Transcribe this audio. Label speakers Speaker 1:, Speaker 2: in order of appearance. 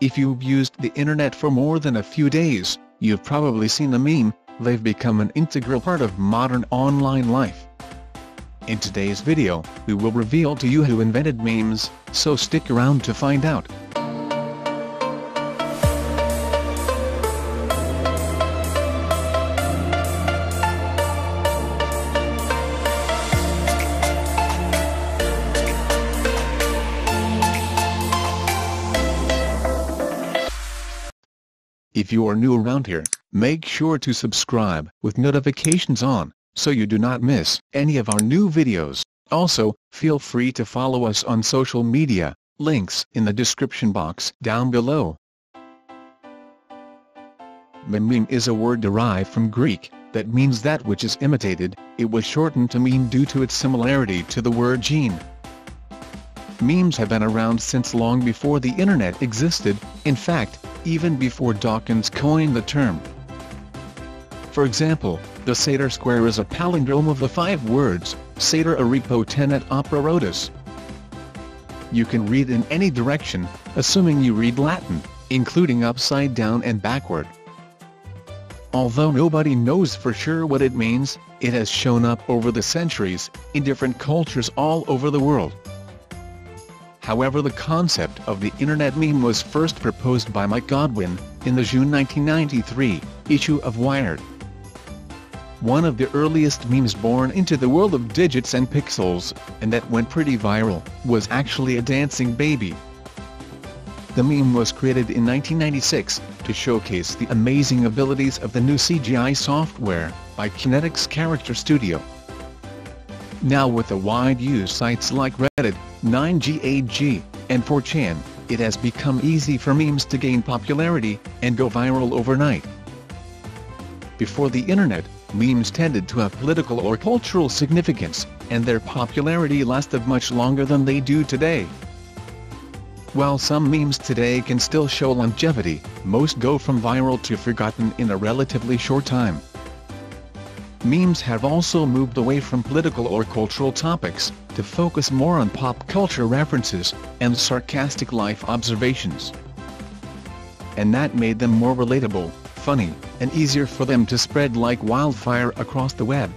Speaker 1: If you've used the internet for more than a few days, you've probably seen a meme, they've become an integral part of modern online life. In today's video, we will reveal to you who invented memes, so stick around to find out. If you are new around here, make sure to subscribe with notifications on, so you do not miss any of our new videos. Also, feel free to follow us on social media, links in the description box down below. Meme is a word derived from Greek, that means that which is imitated, it was shortened to meme due to its similarity to the word gene. Memes have been around since long before the internet existed, in fact, even before Dawkins coined the term. For example, the Sator Square is a palindrome of the five words, Sator Arepo Tenet Opera Rotas. You can read in any direction, assuming you read Latin, including upside down and backward. Although nobody knows for sure what it means, it has shown up over the centuries, in different cultures all over the world. However the concept of the Internet meme was first proposed by Mike Godwin, in the June 1993 issue of Wired. One of the earliest memes born into the world of digits and pixels, and that went pretty viral, was actually a dancing baby. The meme was created in 1996, to showcase the amazing abilities of the new CGI software, by Kinetix Character Studio. Now with the wide use sites like Reddit, 9gag, and 4chan, it has become easy for memes to gain popularity, and go viral overnight. Before the internet, memes tended to have political or cultural significance, and their popularity lasted much longer than they do today. While some memes today can still show longevity, most go from viral to forgotten in a relatively short time. Memes have also moved away from political or cultural topics, to focus more on pop culture references, and sarcastic life observations. And that made them more relatable, funny, and easier for them to spread like wildfire across the web.